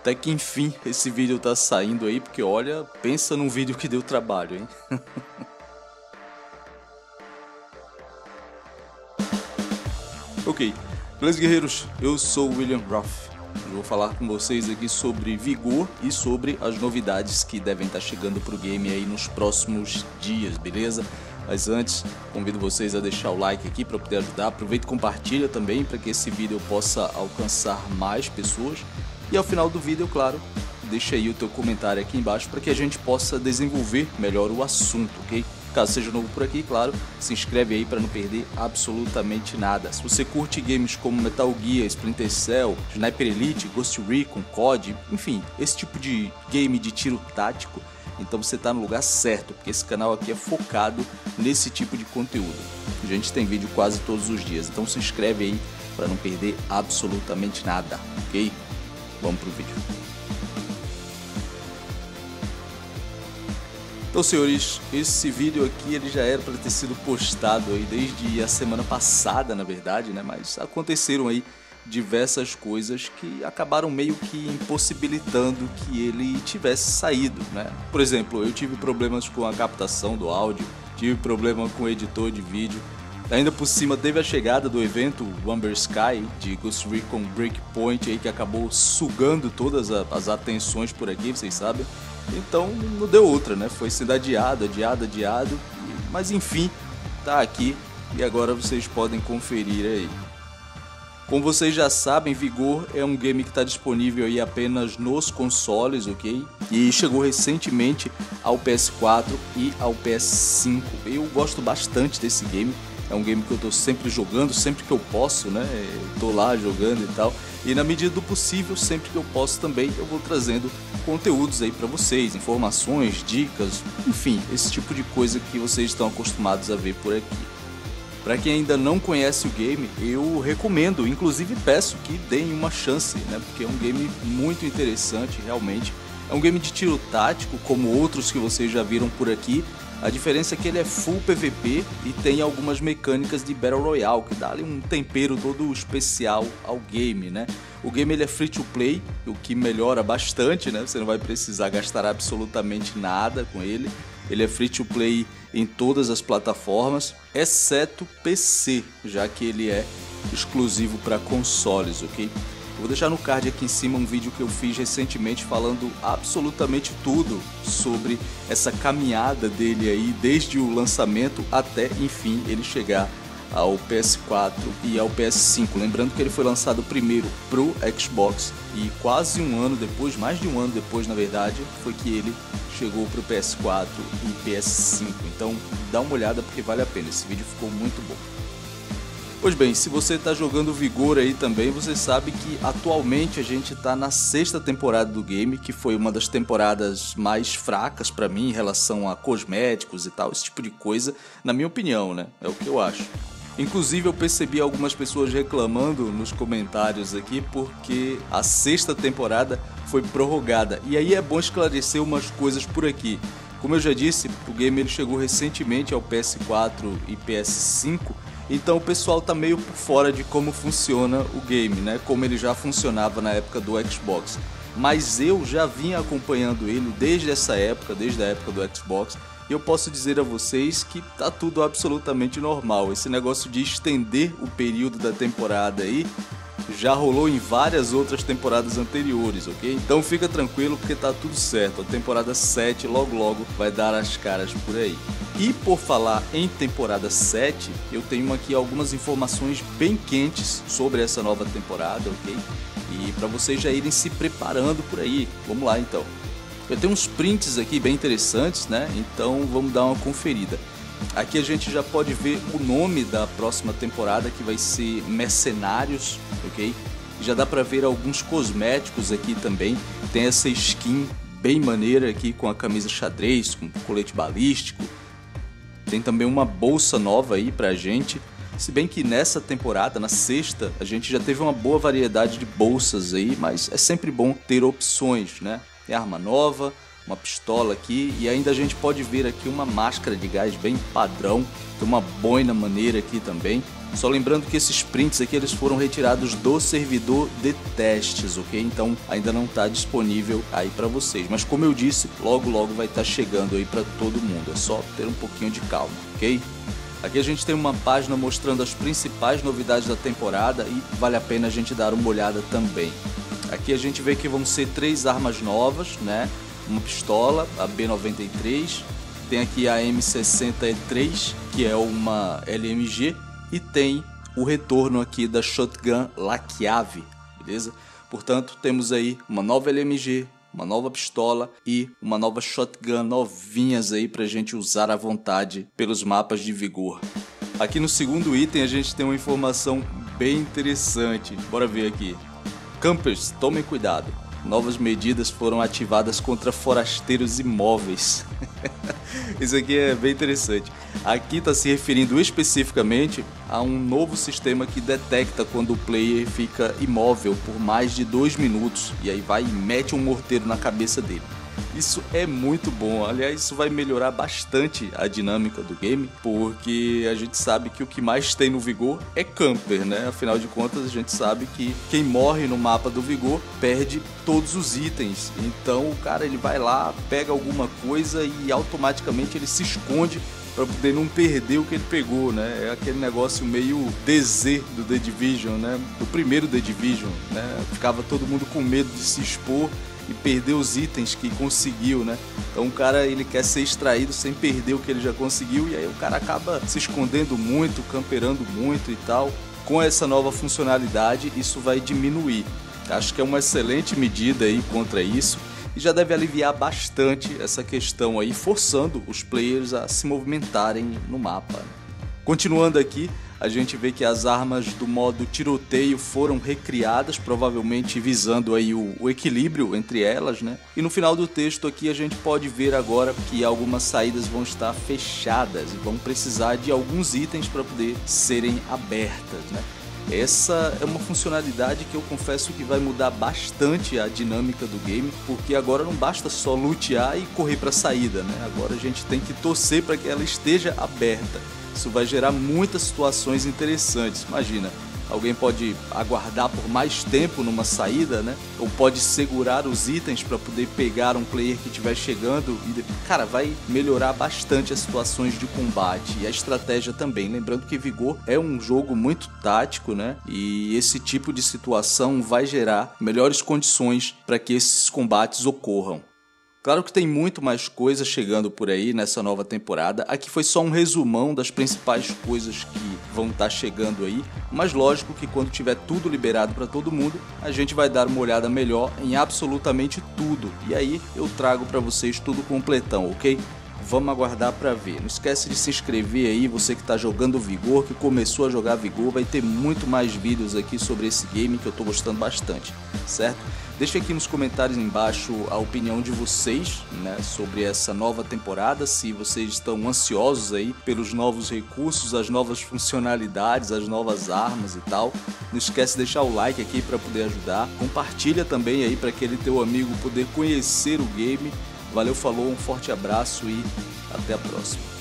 Até que enfim esse vídeo tá saindo aí, porque olha, pensa num vídeo que deu trabalho, hein? ok, beleza guerreiros, eu sou William Ruff. Eu vou falar com vocês aqui sobre Vigor e sobre as novidades que devem estar chegando pro game aí nos próximos dias, beleza? Mas antes, convido vocês a deixar o like aqui para poder ajudar. Aproveita e compartilha também para que esse vídeo possa alcançar mais pessoas. E ao final do vídeo, claro, deixa aí o teu comentário aqui embaixo para que a gente possa desenvolver melhor o assunto, ok? Caso seja novo por aqui, claro, se inscreve aí para não perder absolutamente nada. Se você curte games como Metal Gear, Splinter Cell, Sniper Elite, Ghost Recon, COD, enfim, esse tipo de game de tiro tático, então você está no lugar certo, porque esse canal aqui é focado nesse tipo de conteúdo. A gente tem vídeo quase todos os dias, então se inscreve aí para não perder absolutamente nada, ok? Vamos pro vídeo. Então, senhores, esse vídeo aqui ele já era para ter sido postado aí desde a semana passada, na verdade, né? Mas aconteceram aí diversas coisas que acabaram meio que impossibilitando que ele tivesse saído, né? Por exemplo, eu tive problemas com a captação do áudio, tive problema com o editor de vídeo. Ainda por cima teve a chegada do evento Wonder Sky de Ghost Recon Breakpoint aí que acabou sugando todas as atenções por aqui, vocês sabem. Então não deu outra, né? Foi sendo adiado, adiado, adiado, mas enfim, tá aqui e agora vocês podem conferir aí. Como vocês já sabem, Vigor é um game que está disponível aí apenas nos consoles, ok? E chegou recentemente ao PS4 e ao PS5. Eu gosto bastante desse game. É um game que eu estou sempre jogando, sempre que eu posso, né? Tô lá jogando e tal. E na medida do possível, sempre que eu posso também, eu vou trazendo conteúdos aí para vocês, informações, dicas, enfim, esse tipo de coisa que vocês estão acostumados a ver por aqui. Para quem ainda não conhece o game, eu recomendo, inclusive peço que deem uma chance, né? Porque é um game muito interessante, realmente. É um game de tiro tático, como outros que vocês já viram por aqui. A diferença é que ele é full PVP e tem algumas mecânicas de Battle Royale, que dá ali um tempero todo especial ao game, né? O game ele é free to play, o que melhora bastante, né? Você não vai precisar gastar absolutamente nada com ele. Ele é free to play em todas as plataformas, exceto PC, já que ele é exclusivo para consoles, ok? Vou deixar no card aqui em cima um vídeo que eu fiz recentemente falando absolutamente tudo sobre essa caminhada dele aí, desde o lançamento até enfim ele chegar ao PS4 e ao PS5. Lembrando que ele foi lançado primeiro pro Xbox e quase um ano depois, mais de um ano depois na verdade, foi que ele chegou pro PS4 e PS5. Então dá uma olhada porque vale a pena, esse vídeo ficou muito bom. Pois bem, se você está jogando Vigor aí também, você sabe que atualmente a gente está na sexta temporada do game, que foi uma das temporadas mais fracas para mim em relação a cosméticos e tal, esse tipo de coisa, na minha opinião, né? É o que eu acho. Inclusive eu percebi algumas pessoas reclamando nos comentários aqui porque a sexta temporada foi prorrogada. E aí é bom esclarecer umas coisas por aqui. Como eu já disse, o game ele chegou recentemente ao PS4 e PS5, então o pessoal tá meio por fora de como funciona o game, né? Como ele já funcionava na época do Xbox. Mas eu já vinha acompanhando ele desde essa época, desde a época do Xbox, e eu posso dizer a vocês que tá tudo absolutamente normal. Esse negócio de estender o período da temporada aí já rolou em várias outras temporadas anteriores, ok? Então fica tranquilo porque tá tudo certo. A temporada 7 logo logo vai dar as caras por aí. E por falar em temporada 7, eu tenho aqui algumas informações bem quentes sobre essa nova temporada, ok? E para vocês já irem se preparando por aí. Vamos lá então. Eu tenho uns prints aqui bem interessantes, né? Então vamos dar uma conferida. Aqui a gente já pode ver o nome da próxima temporada que vai ser Mercenários, ok? Já dá para ver alguns cosméticos aqui também. Tem essa skin bem maneira aqui com a camisa xadrez, com colete balístico. Tem também uma bolsa nova aí pra gente. Se bem que nessa temporada, na sexta, a gente já teve uma boa variedade de bolsas aí, mas é sempre bom ter opções, né? Tem arma nova, uma pistola aqui e ainda a gente pode ver aqui uma máscara de gás bem padrão, tem uma boina maneira aqui também. Só lembrando que esses prints aqui eles foram retirados do servidor de testes, ok? Então ainda não está disponível aí para vocês. Mas como eu disse, logo logo vai estar tá chegando aí para todo mundo. É só ter um pouquinho de calma, ok? Aqui a gente tem uma página mostrando as principais novidades da temporada e vale a pena a gente dar uma olhada também. Aqui a gente vê que vão ser três armas novas, né? Uma pistola, a B93, tem aqui a M60E3, que é uma LMG, e tem o retorno aqui da Shotgun Lachiave, beleza? Portanto, temos aí uma nova LMG, uma nova pistola e uma nova shotgun novinhas aí pra gente usar à vontade pelos mapas de vigor. Aqui no segundo item a gente tem uma informação bem interessante. Bora ver aqui. Campers, tomem cuidado. Novas medidas foram ativadas contra forasteiros imóveis. Isso aqui é bem interessante. Aqui está se referindo especificamente a um novo sistema que detecta quando o player fica imóvel por mais de dois minutos e aí vai e mete um morteiro na cabeça dele. Isso é muito bom. Aliás, isso vai melhorar bastante a dinâmica do game, porque a gente sabe que o que mais tem no Vigor é camper, né? Afinal de contas, a gente sabe que quem morre no mapa do Vigor perde todos os itens. Então, o cara ele vai lá, pega alguma coisa e automaticamente ele se esconde para poder não perder o que ele pegou, né? É aquele negócio meio DZ do The Division, né? Do primeiro The Division, né? Ficava todo mundo com medo de se expor e perder os itens que conseguiu, né? Então o cara ele quer ser extraído sem perder o que ele já conseguiu e aí o cara acaba se escondendo muito, camperando muito e tal. Com essa nova funcionalidade, isso vai diminuir. Acho que é uma excelente medida aí contra isso e já deve aliviar bastante essa questão aí, forçando os players a se movimentarem no mapa. Continuando aqui, a gente vê que as armas do modo tiroteio foram recriadas, provavelmente visando aí o, o, equilíbrio entre elas, né? E no final do texto aqui a gente pode ver agora que algumas saídas vão estar fechadas e vão precisar de alguns itens para poder serem abertas, né? Essa é uma funcionalidade que eu confesso que vai mudar bastante a dinâmica do game, porque agora não basta só lutear e correr para a saída, né? Agora a gente tem que torcer para que ela esteja aberta. Isso vai gerar muitas situações interessantes. Imagina, alguém pode aguardar por mais tempo numa saída, né? Ou pode segurar os itens para poder pegar um player que estiver chegando e, cara, vai melhorar bastante as situações de combate e a estratégia também. Lembrando que Vigor é um jogo muito tático, né? E esse tipo de situação vai gerar melhores condições para que esses combates ocorram. Claro que tem muito mais coisa chegando por aí nessa nova temporada. Aqui foi só um resumão das principais coisas que vão estar tá chegando aí, mas lógico que quando tiver tudo liberado para todo mundo, a gente vai dar uma olhada melhor em absolutamente tudo. E aí eu trago para vocês tudo completão, OK? Vamos aguardar para ver. Não esquece de se inscrever aí, você que está jogando Vigor, que começou a jogar Vigor, vai ter muito mais vídeos aqui sobre esse game que eu estou gostando bastante, certo? Deixe aqui nos comentários embaixo a opinião de vocês né, sobre essa nova temporada, se vocês estão ansiosos aí pelos novos recursos, as novas funcionalidades, as novas armas e tal. Não esquece de deixar o like aqui para poder ajudar. Compartilha também aí para aquele teu amigo poder conhecer o game. Valeu, falou, um forte abraço e até a próxima.